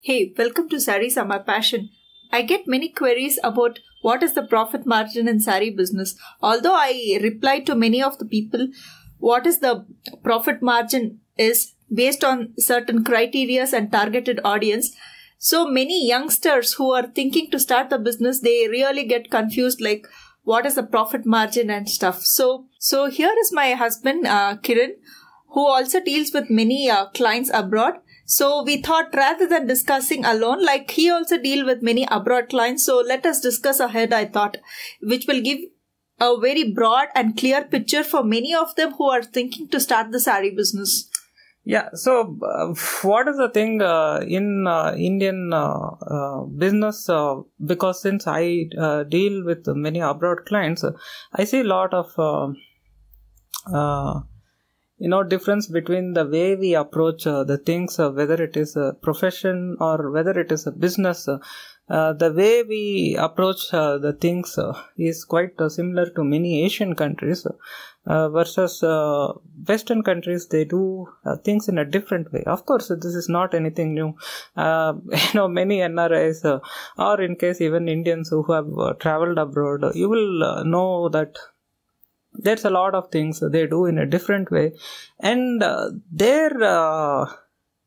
Hey, welcome to Sarees Are My Passion. I get many queries about what is the profit margin in sari business. Although I reply to many of the people, what is the profit margin is based on certain criterias and targeted audience. So many youngsters who are thinking to start the business, they really get confused like what is the profit margin and stuff. So, so here is my husband, uh, Kiran, who also deals with many uh, clients abroad. So we thought rather than discussing alone, like he also deal with many abroad clients. So let us discuss ahead, I thought, which will give a very broad and clear picture for many of them who are thinking to start the sari business. Yeah, so uh, what is the thing uh, in uh, Indian uh, uh, business? Uh, because since I deal with many abroad clients, I see a lot of you know difference between the way we approach uh, the things, uh, whether it is a profession or whether it is a business. Uh, uh the way we approach uh, the things uh, is quite similar to many Asian countries versus Western countries. They do things in a different way. Of course, this is not anything new. you know, many NRIs or in case even Indians who have traveled abroad, you will know that there's a lot of things they do in a different way. And uh, their uh,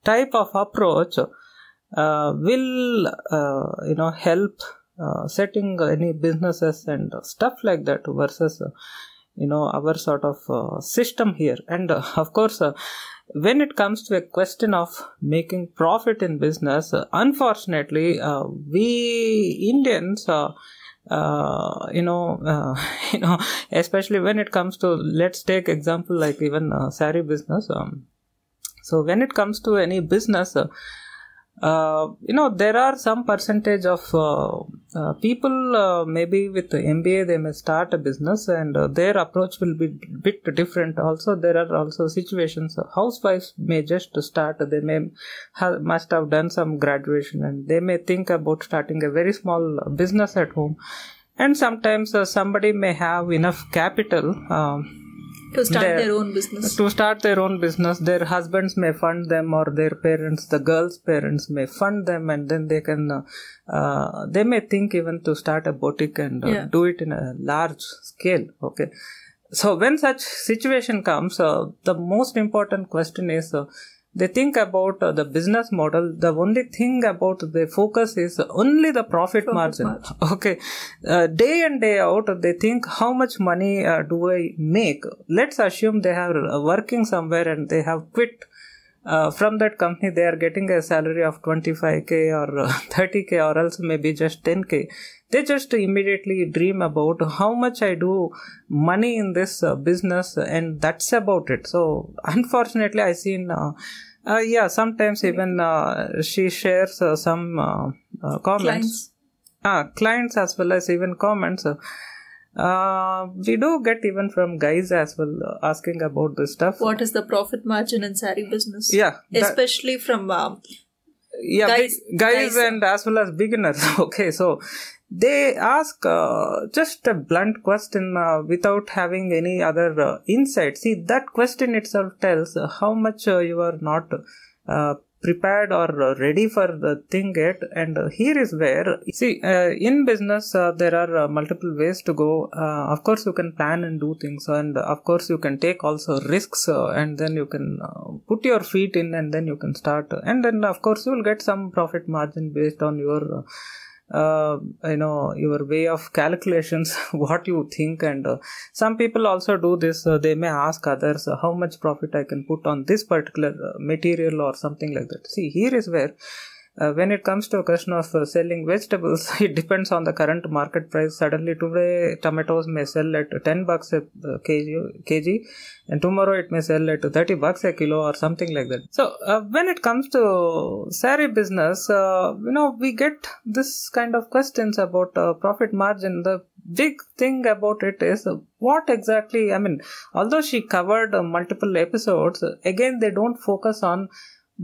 type of approach uh, will uh, you know help uh, setting any businesses and stuff like that versus you know our sort of system here. And of course when it comes to a question of making profit in business unfortunately we indians uh, you know, uh, you know, especially when it comes to let's take example like even uh, sari business. Um, so when it comes to any business, uh, you know there are some percentage of uh, uh, people uh, maybe with mba they may start a business and uh, their approach will be bit different also. There are also situations housewives may just start they may must have done some graduation and they may think about starting a very small business at home. And sometimes uh, somebody may have enough capital um, to start their, their, own business to start their own business their husbands may fund them or their parents the girl's parents may fund them and then they can uh, uh, they may think even to start a boutique and uh, yeah. do it in a large scale okay so when such situation comes uh, the most important question is uh, they think about uh, the business model the only thing about the focus is only the profit, profit margin. margin. okay uh, day and day out they think how much money uh, do i make let's assume they are uh, working somewhere and they have quit uh, from that company they are getting a salary of 25k or 30k uh, or else maybe just 10k they just immediately dream about how much i do money in this uh, business and that's about it. So unfortunately i seen uh, uh, yeah sometimes even uh, she shares some comments. Clients. Ah, clients as well as even comments uh, we do get even from guys as well uh, asking about this stuff. What is the profit margin in sari business? Yeah, especially from um, yeah guys, guys, guys, and as well as beginners. okay, so they ask uh, just a blunt question uh, without having any other uh, insight. See, that question itself tells how much you are not prepared or ready for the thing yet. And here is where see uh, in business uh, there are uh, multiple ways to go. Uh, of course you can plan and do things. And of course you can take also risks uh, and then you can uh, put your feet in and then you can start. And then of course you will get some profit margin based on your uh, you know your way of calculations what you think. And uh, some people also do this. Uh, they may ask others uh, how much profit i can put on this particular uh, material or something like that. See here is where uh, when it comes to a question of uh, selling vegetables it depends on the current market price. Suddenly today tomatoes may sell at 10 bucks a uh, kg, kg and tomorrow it may sell at 30 bucks a kilo or something like that. So uh, when it comes to sari business uh, you know we get this kind of questions about uh, profit margin. The big thing about it is what exactly i mean although she covered multiple episodes again they don't focus on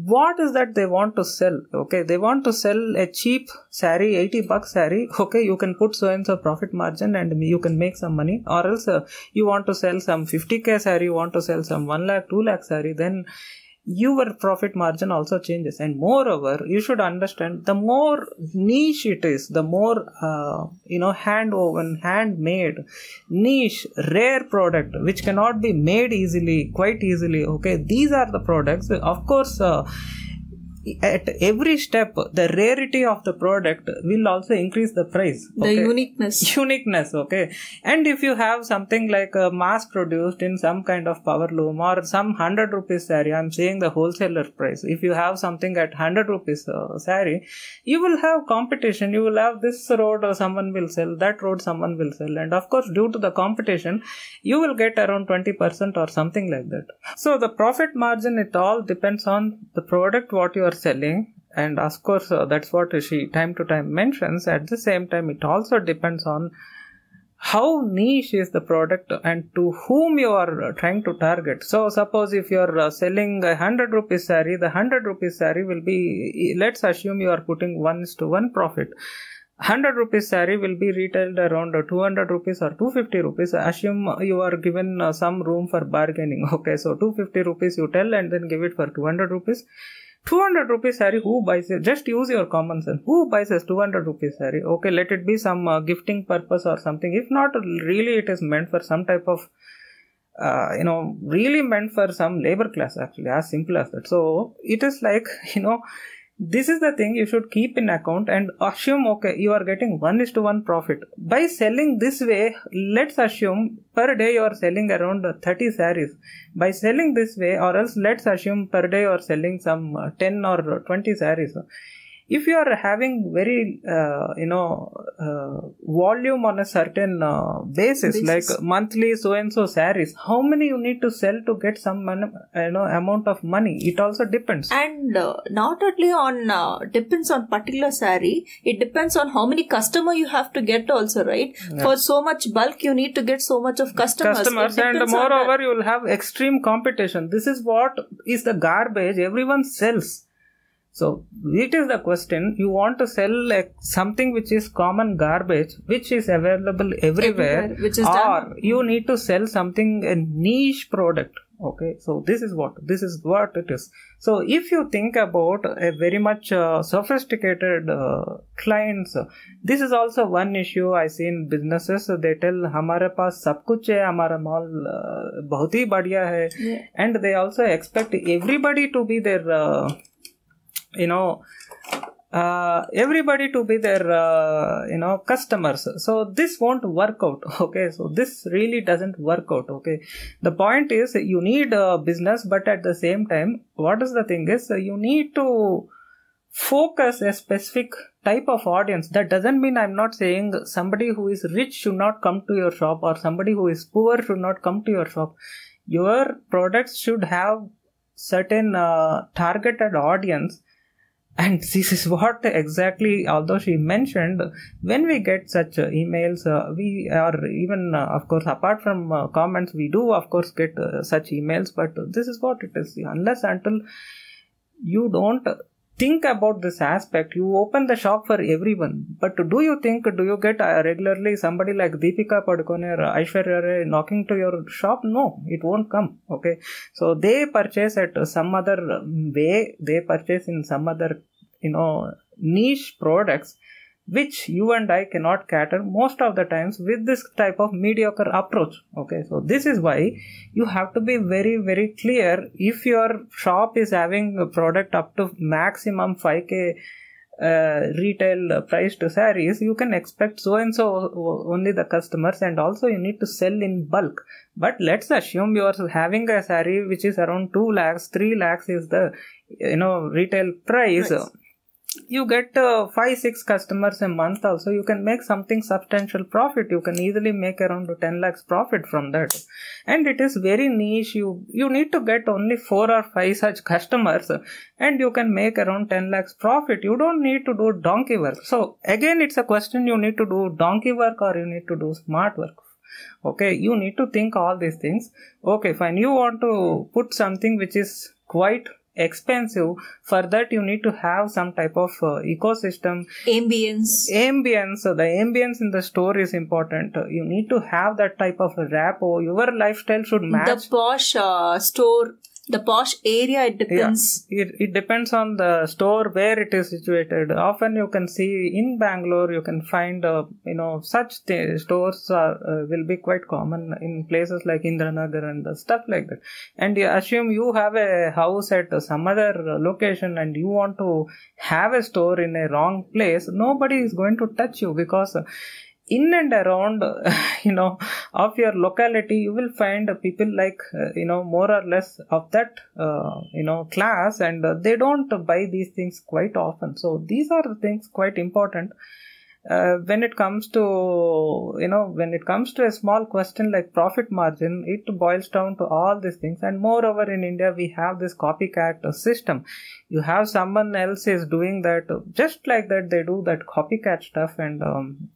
what is that they want to sell? Okay they want to sell a cheap sari 80 bucks sari. Okay you can put so and so profit margin and you can make some money. Or else uh, you want to sell some 50k sari you want to sell some 1 lakh 2 lakh sari then your profit margin also changes. And moreover you should understand the more niche it is the more uh, you know hand woven handmade niche rare product which cannot be made easily quite easily. Okay these are the products. Of course uh, at every step the rarity of the product will also increase the price the uniqueness. Uniqueness okay? And if you have something like a mass produced in some kind of power loom or some 100 rupees sari i'm saying the wholesaler price if you have something at 100 rupees uh, sari you will have competition. You will have this road or someone will sell that road someone will sell. And of course due to the competition you will get around 20% or something like that. So the profit margin it all depends on the product what you are selling. And of course uh, that's what she time to time mentions. At the same time it also depends on how niche is the product and to whom you are uh, trying to target. So suppose if you are uh, selling a 100 rupees sari the 100 rupees sari will be let's assume you are putting one is to one profit. 100 rupees sari will be retailed around 200 rupees or 250 rupees. Assume you are given uh, some room for bargaining. Okay so 250 rupees you tell and then give it for 200 rupees 200 rupees sari who buys it? Just use your common sense. Who buys this 200 rupees sari okay let it be some uh, gifting purpose or something. If not really it is meant for some type of uh, you know really meant for some labor class actually as simple as that. So it is like you know this is the thing you should keep in account and assume okay you are getting one is to one profit. By selling this way let's assume per day you are selling around 30 saris by selling this way or else let's assume per day you are selling some uh, 10 or 20 saris if you are having very uh, you know uh, volume on a certain uh, basis, Basis. like monthly so and so saris how many you need to sell to get some mon- you know amount of money? It also depends. And uh, not only on uh, depends on particular sari it depends on how many customer you have to get also right? For so much bulk you need to get so much of customers, customers and depends on that. moreover you will have extreme competition. This is what is the garbage everyone sells so it is the question you want to sell like something which is common garbage which is available everywhere, Everywhere, which is or done. you need to sell something a niche product okay so this is what this is what it is so if you think about a very much uh, sophisticated uh, clients uh, this is also one issue i see in businesses they tell हमारे पास सब कुछ है हमारा mall बहुत ही बढ़िया है Yeah. and they also expect everybody to be their uh, you know uh, everybody to be their uh, you know customers. So this won't work out okay? So this really doesn't work out okay? The point is you need a business but at the same time what is the thing is you need to focus a specific type of audience. That doesn't mean i'm not saying somebody who is rich should not come to your shop or somebody who is poor should not come to your shop. Your products should have certain uh, targeted audience and this is what exactly although she mentioned when we get such uh, emails uh, we are even uh, of course apart from uh, comments we do of course get uh, such emails but this is what it is. Unless until you don't think about this aspect you open the shop for everyone. But do you think do you get uh, regularly somebody like deepika padukone or aishwarya rai knocking to your shop? No it won't come okay? So they purchase at some other way. They purchase in some other you know niche products which you and I cannot cater most of the times with this type of mediocre approach. Okay, so this is why you have to be very, very clear if your shop is having a product up to maximum 5k uh, retail priced saris, you can expect so and so only the customers, and also you need to sell in bulk. But let's assume you are having a sari which is around 2 lakhs, 3 lakhs is the you know retail price Price. You get uh, five six customers a month also you can make something substantial profit. You can easily make around 10 lakhs profit from that. And it is very niche. You you need to get only four or five such customers and you can make around 10 lakhs profit. You don't need to do donkey work. So again it's a question. You need to do donkey work or you need to do smart work. Okay you need to think all these things. Okay fine. You want to put something which is quite expensive. For that you need to have some type of uh, ecosystem. Ambience. Ambience. So the ambience in the store is important. You need to have that type of rapport. Your lifestyle should match. the posh uh, store the posh area it depends. it, it depends on the store where it is situated. Often you can see in bangalore you can find uh, you know such th- stores are, uh, will be quite common in places like indiranagar and stuff like that. And you assume you have a house at some other location and you want to have a store in a wrong place nobody is going to touch you because in and around you know of your locality you will find people like uh, you know more or less of that uh, you know class and uh, they don't buy these things quite often. So these are the things quite important. Uh, when it comes to you know when it comes to a small question like profit margin it boils down to all these things. And moreover in india we have this copycat system. You have someone else is doing that just like that they do that copycat stuff and um,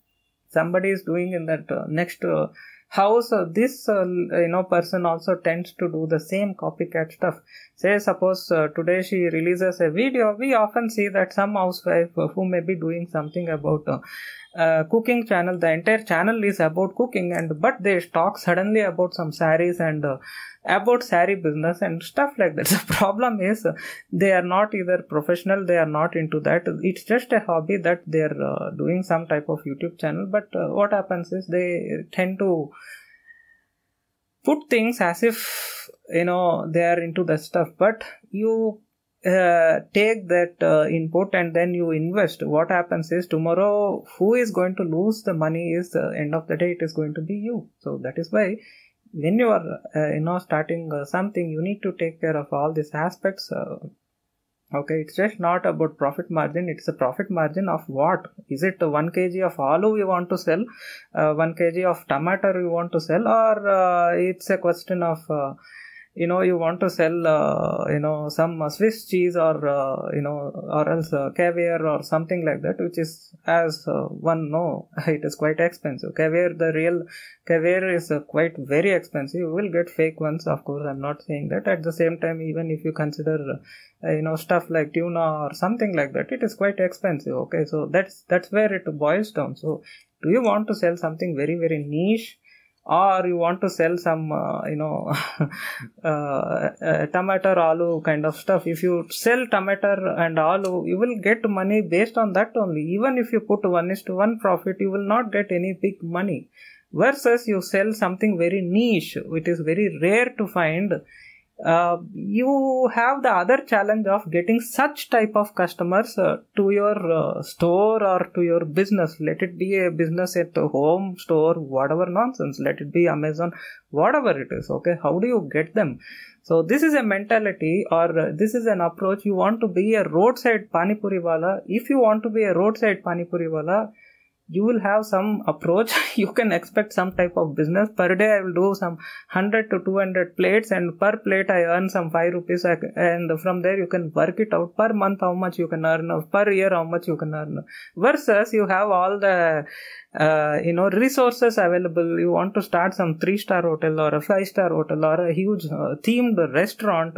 somebody is doing in that uh, next uh, house uh, this uh, you know person also tends to do the same copycat stuff. Say suppose uh, today she releases a video we often see that some housewife uh, who may be doing something about uh, cooking channel the entire channel is about cooking and but they talk suddenly about some saris and uh, about sari business and stuff like that. The problem is uh, they are not either professional they are not into that. It's just a hobby that they are uh, doing some type of youtube channel but uh, what happens is they tend to put things as if you know they are into the stuff. But you uh, take that uh, input and then you invest. What happens is tomorrow who is going to lose the money is the end of the day it is going to be you. So that is why when you are uh, you know starting uh, something you need to take care of all these aspects uh, okay? It's just not about profit margin. It's a profit margin of what? Is it 1 kg of aloo you want to sell uh, 1 kg of tomato you want to sell or uh, it's a question of uh, you know you want to sell uh, you know some uh, swiss cheese or uh, you know or else uh, caviar or something like that which is as uh, one know it is quite expensive. Caviar the real caviar is uh, quite very expensive. You will get fake ones of course i'm not saying that. At the same time even if you consider you know stuff like tuna or something like that it is quite expensive okay? So that's that's where it boils down. So do you want to sell something very very niche or you want to sell some uh, you know uh, uh, tomato aloo kind of stuff. If you sell tomato and aloo you will get money based on that only. Even if you put one is to one profit you will not get any big money. Versus you sell something very niche which is very rare to find uh, you have the other challenge of getting such type of customers uh, to your uh, store or to your business. Let it be a business at a home store whatever nonsense. Let it be amazon whatever it is okay? How do you get them? So this is a mentality or uh, this is an approach. You want to be a roadside panipuri wala. If you want to be a roadside panipuri wala you will have some approach. You can expect some type of business. Per day i will do some 100 to 200 plates and per plate i earn some 5 rupees. And from there you can work it out. Per month how much you can earn? Per year how much you can earn? Versus you have all the uh, you know resources available. You want to start some 3 star hotel or a 5 star hotel or a huge uh, themed restaurant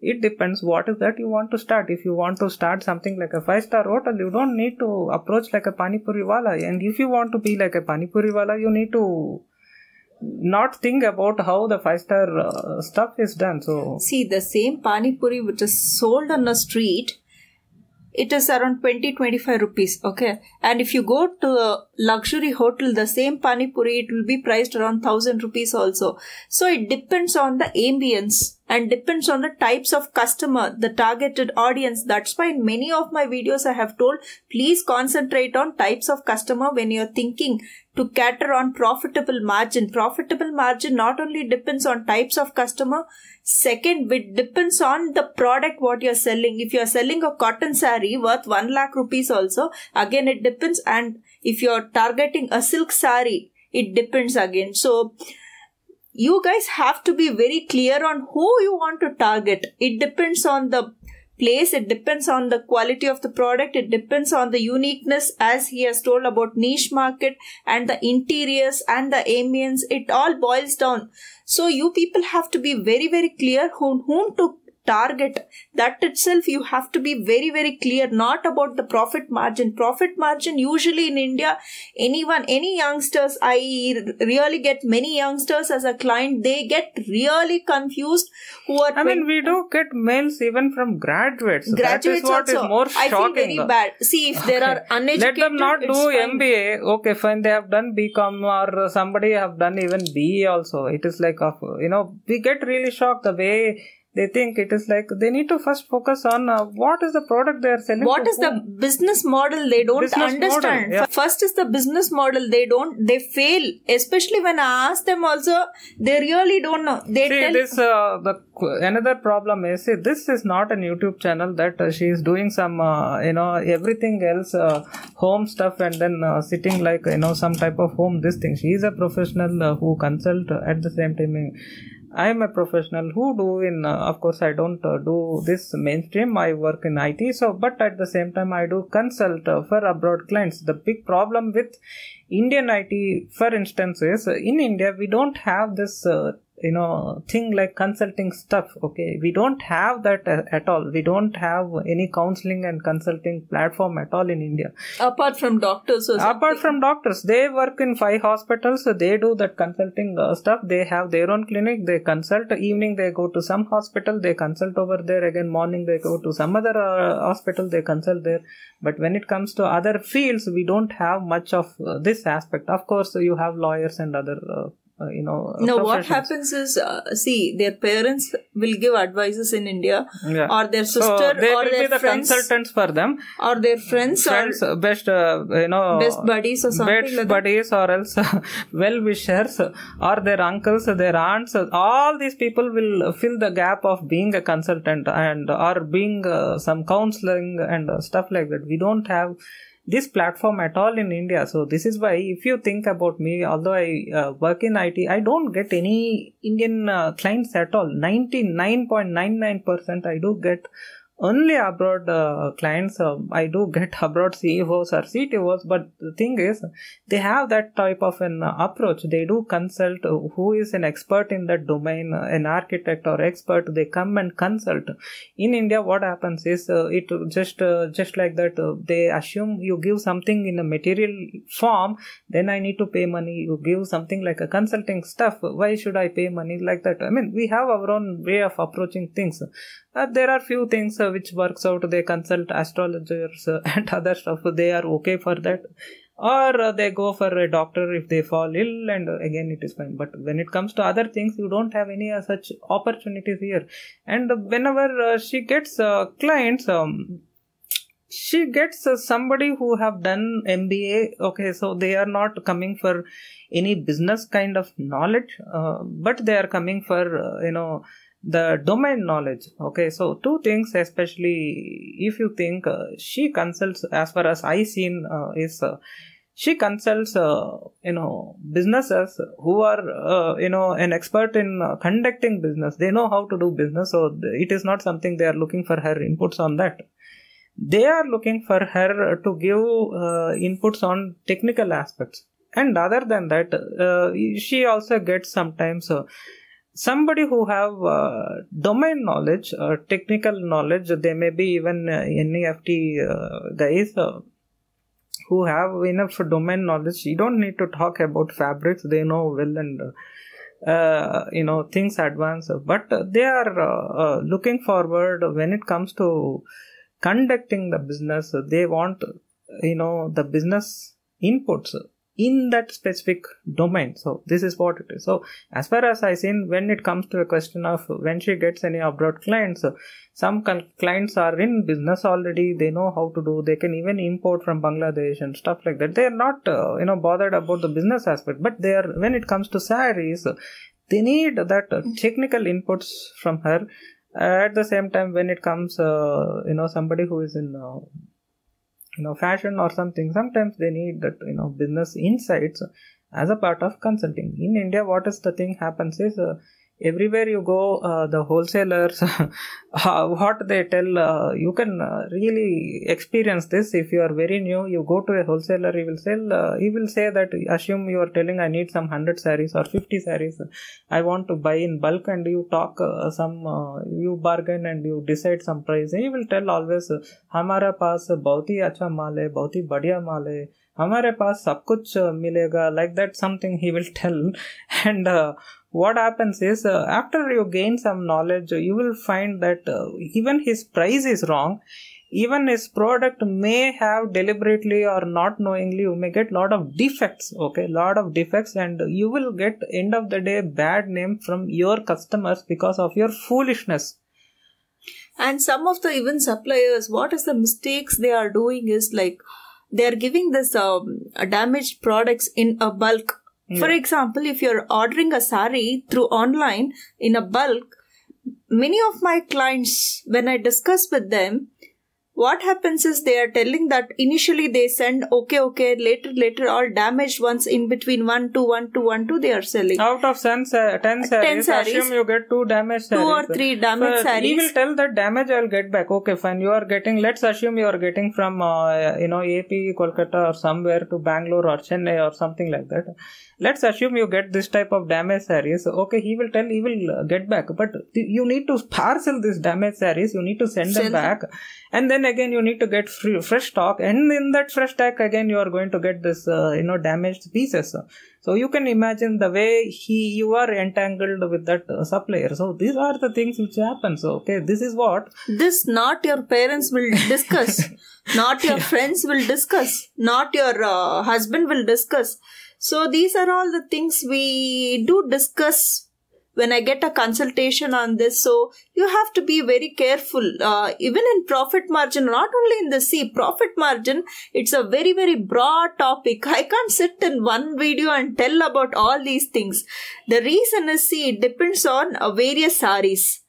it depends. What is that you want to start? If you want to start something like a five star hotel you don't need to approach like a panipuri wala. And if you want to be like a panipuri wala you need to not think about how the five star uh, stuff is done. So see the same pani puri which is sold on the street it is around 20 25 rupees okay? And if you go to a luxury hotel the same pani puri it will be priced around 1000 rupees also. So it depends on the ambience and depends on the types of customer the targeted audience. That's why in many of my videos i have told please concentrate on types of customer when you're thinking to cater on profitable margin. Profitable margin not only depends on types of customer second it depends on the product what you're selling. If you're selling a cotton saree worth 1 lakh rupees also again it depends. And if you're targeting a silk saree it depends again. So you guys have to be very clear on who you want to target. It depends on the place it depends on the quality of the product it depends on the uniqueness as he has told about niche market and the interiors and the ambience it all boils down. So you people have to be very very clear whom, whom to target that itself you have to be very very clear not about the profit margin profit margin usually in india anyone any youngsters i really get many youngsters as a client they get really confused who are I mean, we do get mails even from graduates. graduates that is what is also more i feel shocking. very bad see if there are uneducated Let them not do fine. MBA. Okay, fine. They have done BCom or somebody have done even BE also. It is like, you know, we get really shocked the way they think it is like they need to first focus on uh, what is the product they are selling. what is is the business model they don't Business model, understand yeah. first is the business model they don't they fail especially when i ask them also they really don't know they See, tell this uh, the another problem is see, this is not an YouTube channel that uh, she is doing some uh, you know everything else uh, home stuff and then uh, sitting like you know some type of home this thing. She is a professional uh, who consult at the same time. I am a professional who do in uh, of course I don't uh, do this mainstream. I work in IT. So, but at the same time I do consult uh, for abroad clients. The big problem with Indian IT, for instance, is uh, in India we don't have this. You know thing like consulting stuff okay? We don't have that at all. We don't have any counseling and consulting platform at all in india. Apart from doctors or apart from doctors they work in five hospitals. So they do that consulting uh, stuff. They have their own clinic. They consult. Evening they go to some hospital. They consult over there. Again morning they go to some other uh, hospital. They consult there. But when it comes to other fields we don't have much of uh, this aspect. Of course you have lawyers and other uh, uh, you know uh, no what happens is uh, see their parents will give advices in india Yeah. or their so sister they or will be their the friends consultants for them. or their friends, friends or uh, best uh, you know best buddies or something best like that. or else well wishers or their uncles their aunts all these people will fill the gap of being a consultant and or being uh, some counseling and uh, stuff like that. We don't have this platform at all in india. So this is why if you think about me although i uh, work in it i don't get any indian uh, clients at all. 99.99% i do get only abroad uh, clients um, i do get abroad ceos or ctos but the thing is they have that type of an uh, approach. They do consult uh, who is an expert in that domain uh, an architect or expert they come and consult. In india what happens is uh, it just uh, just like that uh, they assume you give something in a material form then i need to pay money. You give something like a consulting stuff why should i pay money? Like that. I mean we have our own way of approaching things. Uh, there are few things uh, which works out they consult astrologers uh, and other stuff. They are okay for that. Or uh, they go for a doctor if they fall ill and uh, again it is fine. But when it comes to other things you don't have any such opportunities here. And whenever she gets clients um, she gets uh, somebody who have done mba okay so they are not coming for any business kind of knowledge uh, but they are coming for uh, you know the domain knowledge. Okay so two things especially if you think uh, she consults as far as i seen uh, is uh, she consults uh, you know businesses who are uh, you know an expert in uh, conducting business. They know how to do business so it is not something they are looking for her inputs on that. They are looking for her to give inputs on technical aspects. And other than that she also gets sometimes somebody who have uh, domain knowledge uh, technical knowledge they may be even uh, NIFT uh, guys uh, who have enough domain knowledge. You don't need to talk about fabrics. They know well and uh, you know things advance but they are looking forward when it comes to conducting the business. They want you know the business inputs in that specific domain. So this is what it is. So as far as i seen when it comes to a question of when she gets any abroad clients some clients are in business already. They know how to do. They can even import from bangladesh and stuff like that. They are not uh, you know bothered about the business aspect. But they are when it comes to salaries they need that uh, technical inputs from her. At the same time when it comes uh, you know somebody who is in uh, you know fashion or something sometimes they need that you know business insights as a part of consulting. In india what is the thing happens is uh, everywhere you go uh, the wholesalers uh, what they tell uh, you can uh, really experience this if you are very new you go to a wholesaler he will sell uh, he will say that assume you are telling i need some 100 sarees or 50 sarees i want to buy in bulk and you talk uh, some uh, you bargain and you decide some price he will tell always हमारा पास बहुत ही अच्छा माल है बहुत ही बढ़िया माल है हमारे पास सब कुछ मिलेगा like that something he will tell and uh, what happens is uh, after you gain some knowledge you will find that uh, even his price is wrong. Even his product may have deliberately or not knowingly you may get lot of defects okay? Lot of defects and you will get end of the day bad name from your customers because of your foolishness. And some of the even suppliers, what is the mistakes they are doing is like they are giving this um, damaged products in a bulk. For example, if you're ordering a sari through online in a bulk, many of my clients, when I discuss with them, what happens is they are telling that initially they send okay, okay, later, later, all damaged ones in between one to one to one to they are selling. out of 10, sa- 10 sarees, sarees, assume you get two damaged Two sarees. or three damaged Uh, he will tell that damage i'll get back. Okay fine. You are getting let's assume you are getting from uh, you know ap kolkata or somewhere to bangalore or chennai or something like that let's assume you get this type of damaged sarees okay he will tell he will uh, get back. But you need to parcel this damaged sarees you need to send them Send them. back. And then again you need to get free, fresh stock. And in that fresh stock again you are going to get this uh, you know damaged pieces. So you can imagine the way he you are entangled with that uh, supplier. So these are the things which happen so okay this is what this not your parents will discuss. Not your friends will discuss. Not your uh, husband will discuss so these are all the things we do discuss when i get a consultation on this. So you have to be very careful. Uh, even in profit margin not only in the C, profit margin it's a very very broad topic. I can't sit in one video and tell about all these things. The reason is see it depends on uh, various saris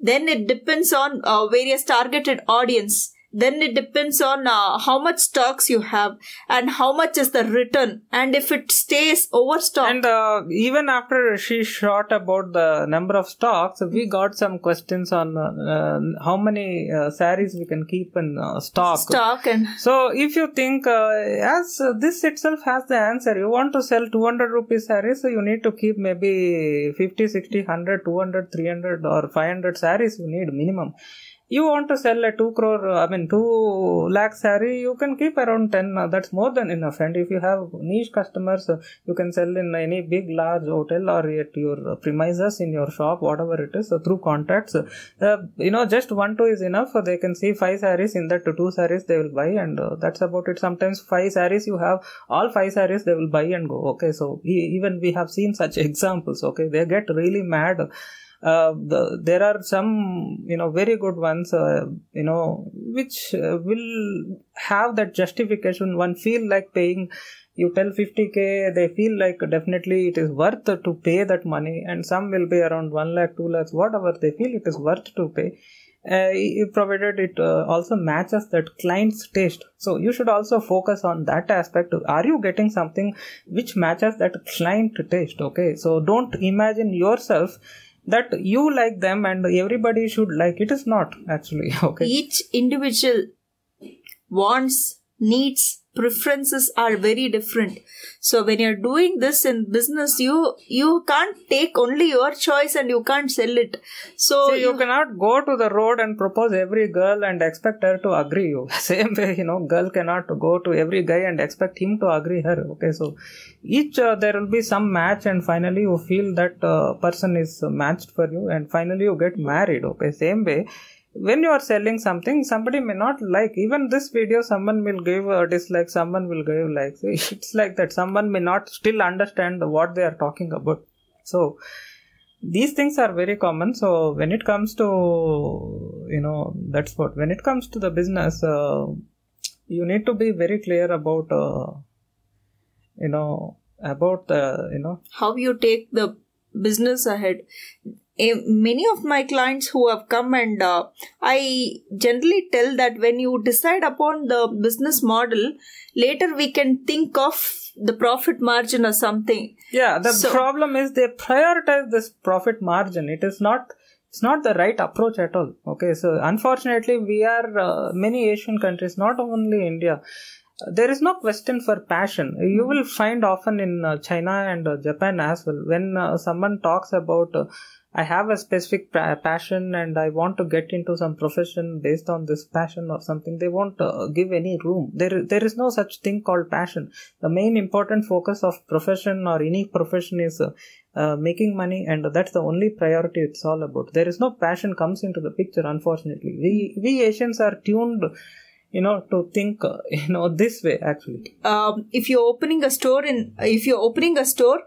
then it depends on uh, various targeted audience then it depends on uh, how much stocks you have and how much is the return and if it stays overstocked and uh, even after she shot about the number of stocks we got some questions on uh, how many uh, saris we can keep in uh, stock stock and So if you think uh, as uh, this itself has the answer, you want to sell 200 rupees sarees, so you need to keep maybe 50, 60, 100, 200, 300 or 500 sarees you need minimum. You want to sell a 2 crore, uh, I mean 2 lakh saree, you can keep around 10, uh, that's more than enough. And if you have niche customers, uh, you can sell in any big large hotel or at your premises in your shop, whatever it is, uh, through contacts. Uh, you know, just one, two is enough. Uh, they can see five sarees in that two sarees they will buy, and uh, that's about it. Sometimes five sarees you have all five sarees they will buy and go. Okay, so even we have seen such examples. Okay, they get really mad. Uh, the, there are some you know very good ones uh, you know which uh, will have that justification. One feel like paying you tell 50k they feel like definitely it is worth to pay that money and some will be around 1 lakh 2 lakhs whatever they feel it is worth to pay. Uh, provided it uh, also matches that client's taste. So you should also focus on that aspect. Are you getting something which matches that client taste? Okay so don't imagine yourself that you like them and everybody should like. It is not actually okay. Each individual wants needs preferences are very different so when you're doing this in business you you can't take only your choice and you can't sell it so See, you cannot go to the road and propose every girl and expect her to agree you. Same way, you know, girl cannot go to every guy and expect him to agree her. Okay, so each uh, there will be some match, and finally you feel that uh, person is matched for you, and finally you get married. Okay, same way. When you are selling something, somebody may not like. Even this video, someone will give a dislike, someone will give like. It's like that. Someone may not still understand what they are talking about. So, these things are very common so when it comes to you know that's what when it comes to the business uh, you need to be very clear about uh, you know about the you know how you take the business ahead many of my clients who have come and uh, i generally tell that when you decide upon the business model later we can think of the profit margin or something. Yeah the So- problem is they prioritize this profit margin. It is not it's not the right approach at all. Okay so unfortunately we are uh, many asian countries not only india. There is no question for passion. You will find often in uh, china and uh, japan as well. When uh, someone talks about uh, I have a specific pa- passion and I want to get into some profession based on this passion or something. They won't uh, give any room. There, there is no such thing called passion. The main important focus of profession or any profession is uh, uh, making money, and that's the only priority it's all about. There is no passion comes into the picture. Unfortunately, we we Asians are tuned, you know, to think uh, you know this way actually. um, if you're opening a store in if you're opening a store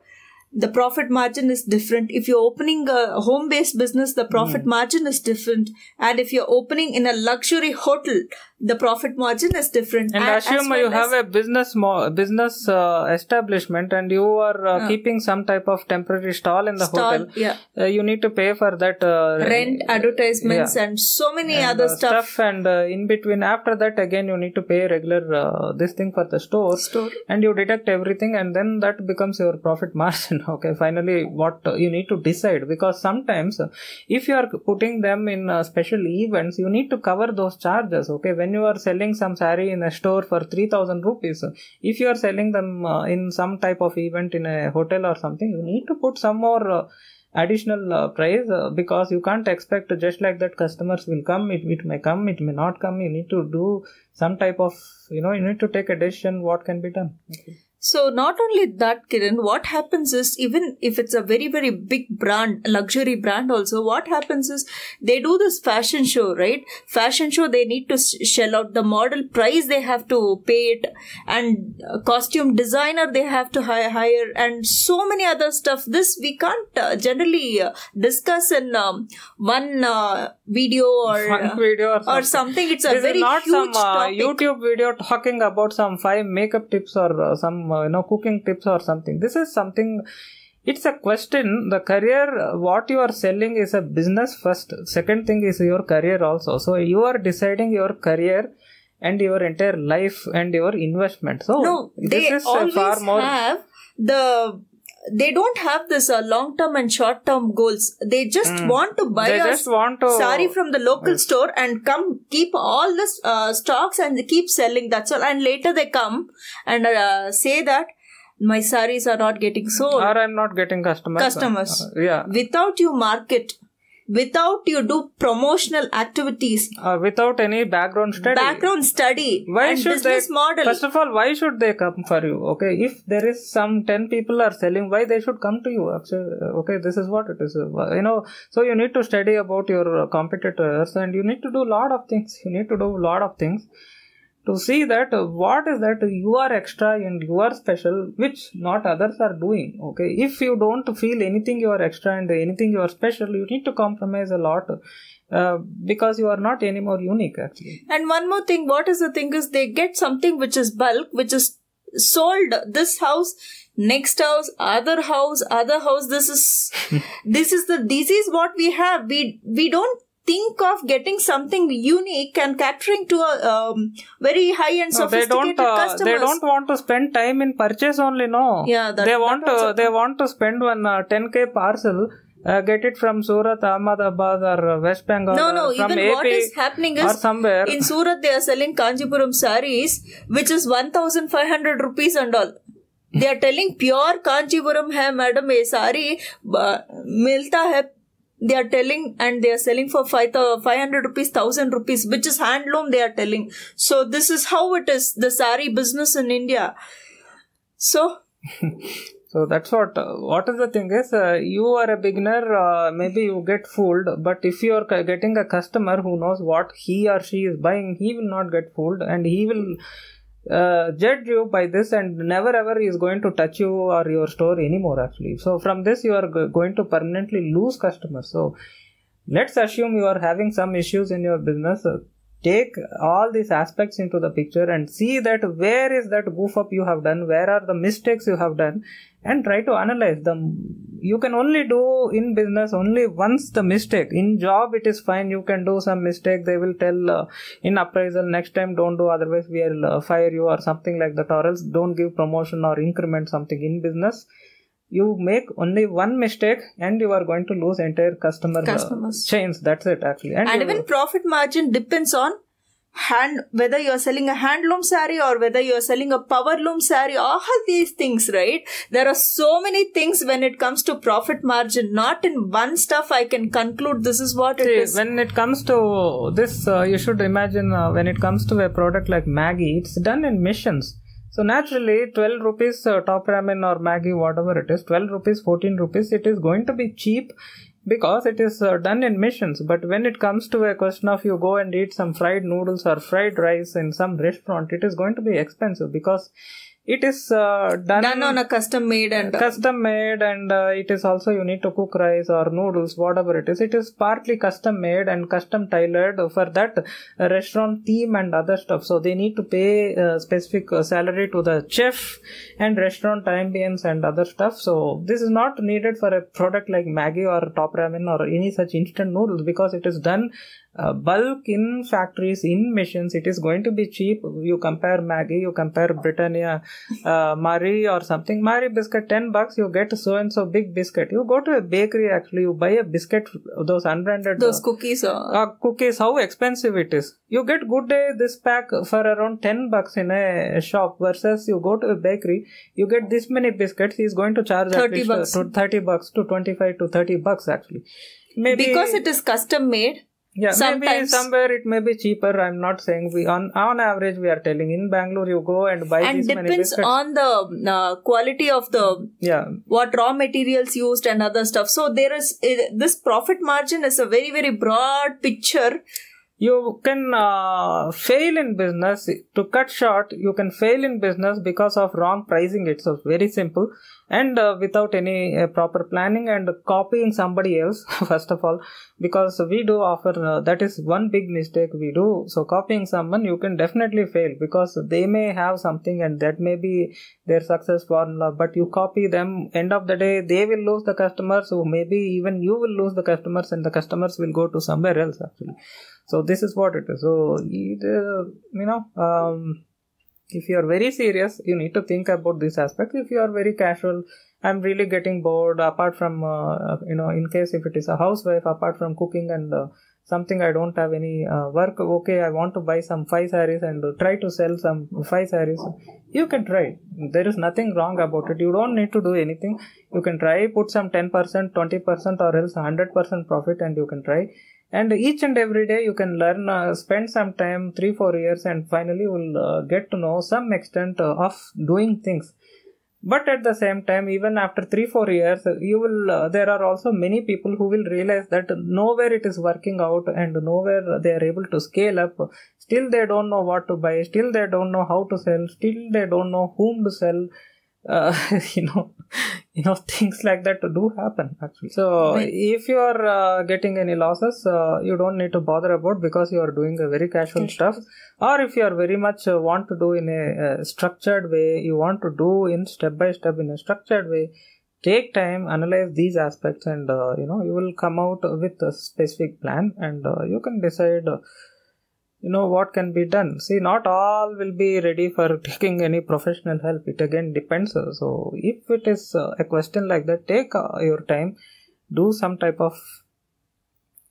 the profit margin is different. If you're opening a home based business the profit margin is different. And if you're opening in a luxury hotel the profit margin is different. And assume well you have a business mo- business uh, establishment and you are uh, keeping some type of temporary stall in the stall, hotel. yeah. Uh, you need to pay for that uh, rent advertisements and so many and, other uh, stuff, and uh, in between. After that again you need to pay regular uh, this thing for the store. Store. And you deduct everything and then that becomes your profit margin okay finally what you need to decide because sometimes if you are putting them in uh, special events you need to cover those charges okay? When you are selling some saree in a store for 3000 rupees if you are selling them uh, in some type of event in a hotel or something you need to put some more uh, additional uh, price uh, because you can't expect just like that customers will come it, it may come it may not come. You need to do some type of you know you need to take a decision what can be done. Okay. So not only that, Kiran, what happens is even if it's a very, very big brand, luxury brand also, what happens is they do this fashion show, right? Fashion show, they need to shell out the model price, they have to pay it and uh, costume designer, they have to hi- hire and so many other stuff. This we can't uh, generally uh, discuss in um, one uh, video or, One uh, video or something. or something. It's a this very not huge some uh, topic. youtube video talking about some five makeup tips or some you know cooking tips or something. This is something it's a question. The career uh, what you are selling is a business first. Second thing is your career also. So you are deciding your career and your entire life and your investment. So No, this they is uh, far more have the. They don't have this uh, long term and short term goals. They just want to buy they a just want to sari from the local store and come keep all the uh, stocks and they keep selling. That's all. And later they come and uh, say that my saris are not getting sold. or i'm not getting customers Customers. Uh, yeah Without you market, without you do promotional activities, uh, without any background study. background study, why should business they model. first of all why should they come for you? Okay if there is some 10 people are selling why they should come to you? Actually okay this is what it is. Uh, you know so you need to study about your uh, competitors and you need to do a lot of things. You need to do a lot of things to see that uh, what is that you are extra and you are special which not others are doing okay if you don't feel anything you are extra and anything you are special you need to compromise a lot uh, because you are not anymore unique actually And one more thing, what is the thing is they get something which is bulk, which is sold this house, next house, other house, other house. This is this is the this is what we have. We we don't think of getting something unique and catering to a um, very high end sophisticated no, they don't, uh, customers. They don't want to spend time in purchase only. No, yeah, that, they want to, they want to spend one uh, 10k parcel. Uh, get it from Surat, Ahmedabad, or uh, West Bengal. No, no. Even AP what is happening is somewhere. in Surat they are selling Kanchipuram saris, which is one thousand five hundred rupees and all. they are telling pure pure hai, madam. A ये सारी milta hai. They are telling and they are selling for five five hundred rupees, thousand rupees, which is handloom. They are telling. So this is how it is the sari business in India. So So that's what. Uh, what is the thing is, uh, you are a beginner. Uh, maybe you get fooled, but if you are getting a customer who knows what he or she is buying, he will not get fooled, and he will uh, judge you by this, and never ever is going to touch you or your store anymore. Actually, so from this you are going to permanently lose customers. So let's assume you are having some issues in your business. Uh, take all these aspects into the picture and see that where is that goof up you have done where are the mistakes you have done and try to analyze them. You can only do in business only once the mistake. In job it is fine. You can do some mistake. They will tell uh, in appraisal next time don't do otherwise we will uh, fire you or something like that or else don't give promotion or increment something in business you make only one mistake and you are going to lose entire customer uh, Customers. chains. That's it actually. And you- even profit margin depends on hand whether you're selling a handloom sari or whether you're selling a power loom saree all these things right? There are so many things when it comes to profit margin. Not in one stuff i can conclude this is what it See, is. when it comes to this, uh, you should imagine uh, when it comes to a product like Maggi, it's done in missions. So naturally, 12 rupees uh, top ramen or Maggi, whatever it is, 12 rupees, 14 rupees, it is going to be cheap because it is uh, done in missions. But when it comes to a question of you go and eat some fried noodles or fried rice in some restaurant, it is going to be expensive because it is uh, done, done on a custom made and custom made and uh, it is also you need to cook rice or noodles whatever it is. It is partly custom made and custom tailored for that uh, restaurant theme and other stuff. So they need to pay uh, specific uh, salary to the chef and restaurant ambience and other stuff. So this is not needed for a product like Maggi or top ramen or any such instant noodles because it is done uh, bulk in factories in machines it is going to be cheap you compare Maggi you compare britannia uh, Marie or something. Marie biscuit, 10 bucks, you get so and so big biscuit. You go to a bakery actually, you buy a biscuit, those unbranded those cookies are uh, cookies, how expensive it is. You get good day this pack for around 10 bucks in a shop versus you go to a bakery, you get this many biscuits, he is going to charge 30 at least bucks. uh, to 30 bucks to 25 to 30 bucks actually. Maybe because it is custom made yeah, maybe somewhere it may be cheaper. I'm not saying we on on average we are telling. In Bangalore you go and buy and depends on the uh, quality of the yeah, what raw materials used and other stuff. So there is uh, this profit margin is a very very broad picture you can uh, fail in business. To cut short you can fail in business because of wrong pricing it's so very simple. And uh, without any uh, proper planning and copying somebody else first of all because we do offer uh, that is one big mistake we do. So copying someone you can definitely fail because they may have something and that may be their success formula. But you copy them end of the day they will lose the customers. So maybe even you will lose the customers and the customers will go to somewhere else actually so this is what it is. So it, uh, you know um, if you are very serious you need to think about this aspect. If you are very casual i'm really getting bored apart from uh, you know in case if it is a housewife apart from cooking and uh, something i don't have any uh, work okay i want to buy some five sarees and try to sell some five sarees you can try. There is nothing wrong about it. You don't need to do anything. You can try put some 10% 20% or else 100% profit and you can try and each and every day you can learn uh, spend some time 3 4 years and finally you will uh, get to know some extent uh, of doing things. But at the same time even after 3 4 years you will uh, there are also many people who will realize that nowhere it is working out and nowhere they are able to scale up. Still they don't know what to buy. Still they don't know how to sell. Still they don't know whom to sell uh, you know you know things like that to do happen actually so Right. if you are uh, getting any losses uh, you don't need to bother about because you are doing a very casual stuff or if you are very much uh, want to do in a uh, structured way you want to do in step by step in a structured way take time analyze these aspects and uh, you know you will come out with a specific plan and uh, you can decide uh, you know what can be done. See not all will be ready for taking any professional help. It again depends. So if it is uh, a question like that take uh, your time. Do some type of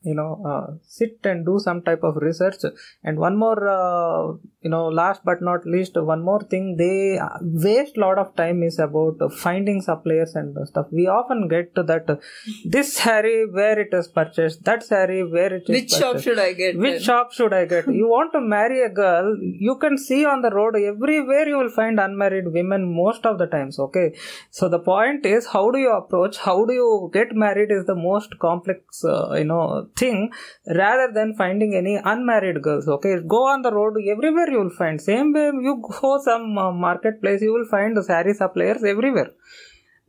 you know uh, sit and do some type of research and one more uh, you know last but not least one more thing they uh, waste lot of time is about finding suppliers and stuff we often get to that uh, this saree where it is purchased that saree where it is which shop should i get Which then? shop should I get? You want to marry a girl, you can see on the road everywhere you will find unmarried women most of the times. Okay. So the point is, how do you approach? How do you get married is the most complex, uh, you know, thing rather than finding any unmarried girls. Okay. Go on the road, everywhere you will find. Same way you go some uh, marketplace, you will find saree suppliers everywhere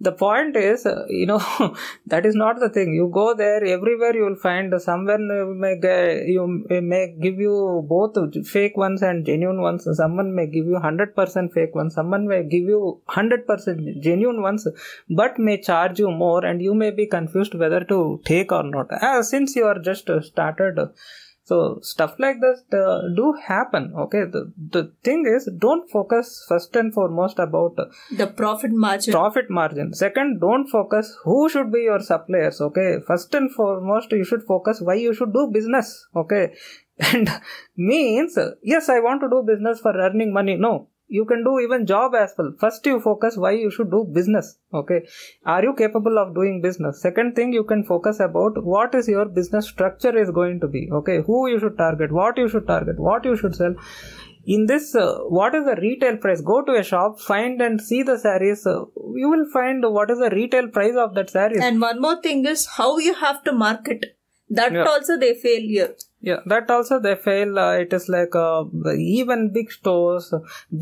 the point is uh, you know that is not the thing. You go there everywhere you will find someone may you may give you both fake ones and genuine ones. Someone may give you 100% fake ones. Someone may give you 100% genuine ones but may charge you more and you may be confused whether to take or not. Uh, since you are just started so stuff like this uh, do happen okay? The, the thing is don't focus first and foremost about the profit margin. profit margin. Second don't focus who should be your suppliers okay? First and foremost you should focus why you should do business okay? And means yes i want to do business for earning money. No you can do even job as well. First you focus why you should do business okay? Are you capable of doing business? Second thing you can focus about what is your business structure is going to be okay? Who you should target what you should target what you should sell. In this uh, what is the retail price? Go to a shop find and see the sarees uh, you will find what is the retail price of that sarees. And one more thing is how you have to market. That Yeah. also they fail here yeah that also they fail uh, it is like uh, even big stores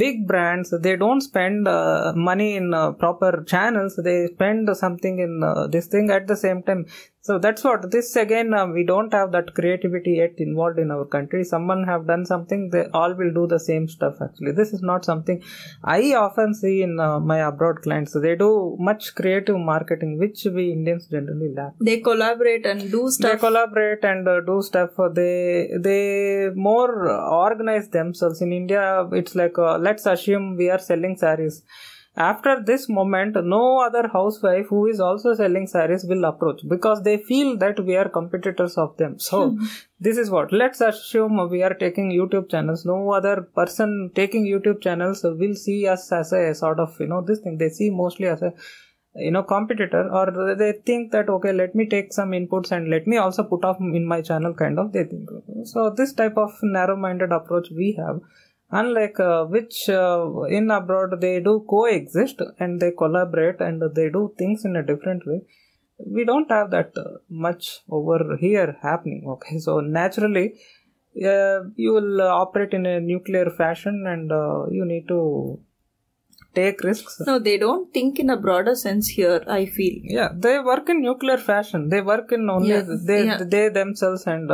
big brands they don't spend uh, money in uh, proper channels they spend something in uh, this thing at the same time so that's what this again uh, we don't have that creativity yet involved in our country. Someone have done something they all will do the same stuff actually. This is not something i often see in uh, my abroad clients. They do much creative marketing which we indians generally lack. They collaborate and do stuff. they collaborate and uh, do stuff. They they more organize themselves. In india it's like uh, let's assume we are selling sarees after this moment no other housewife who is also selling sarees will approach because they feel that we are competitors of them. So this is what. Let's assume we are taking youtube channels. No other person taking youtube channels will see us as a sort of you know this thing. They see mostly as a you know competitor or they think that okay let me take some inputs and let me also put up in my channel kind of they think. So this type of narrow minded approach we have unlike uh, which uh, in abroad they do coexist and they collaborate and they do things in a different way. We don't have that uh, much over here happening okay? So naturally uh, you will uh, operate in a nuclear fashion and uh, you need to take risks. No they don't think in a broader sense here i feel. Yeah they work in nuclear fashion. They work in only Yeah, they yeah. they themselves and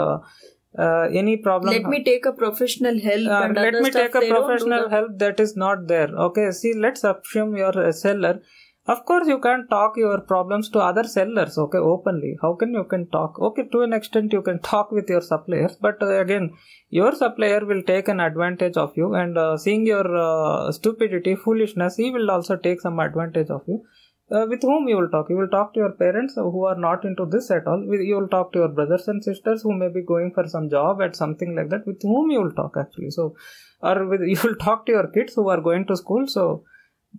uh, any problem? Let me take a professional help uh, let me take a they don't do professional help that is not there. Okay see let's assume you're a seller. Of course you can't talk your problems to other sellers okay openly. How can you can talk? Okay to an extent you can talk with your suppliers but uh, again your supplier will take an advantage of you and uh, seeing your uh, stupidity foolishness he will also take some advantage of you uh, with whom you will talk? You will talk to your parents who are not into this at all. You will talk to your brothers and sisters who may be going for some job at something like that. With whom you will talk actually? So or with you will talk to your kids who are going to school. So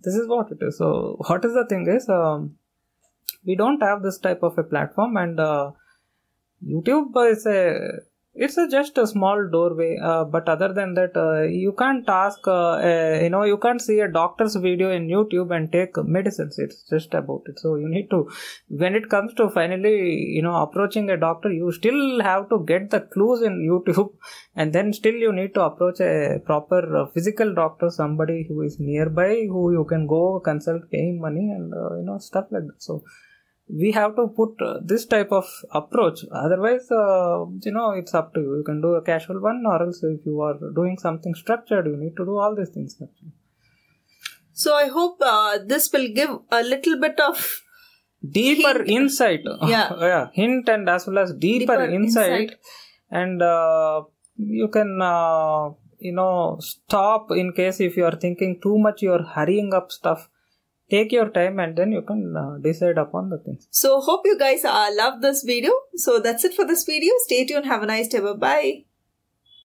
this is what it is. So what is the thing is um, we don't have this type of a platform and uh, youtube is a it's a just a small doorway uh, but other than that uh, you can't ask uh, uh, you know you can't see a doctor's video in youtube and take medicines. It's just about it. So you need to when it comes to finally you know approaching a doctor you still have to get the clues in youtube and then still you need to approach a proper uh, physical doctor somebody who is nearby who you can go consult pay money and uh, you know stuff like that. So we have to put uh, this type of approach otherwise uh, you know it's up to you you can do a casual one or else if you are doing something structured you need to do all these things actually. so i hope uh, this will give a little bit of deeper Hint. insight Yeah. yeah hint and as well as deeper, Deeper insight, insight. and uh, you can uh, you know stop in case if you are thinking too much you are hurrying up stuff take your time and then you can uh, decide upon the things. So hope you guys uh, love this video. So that's it for this video. Stay tuned. Have a nice day. Bye bye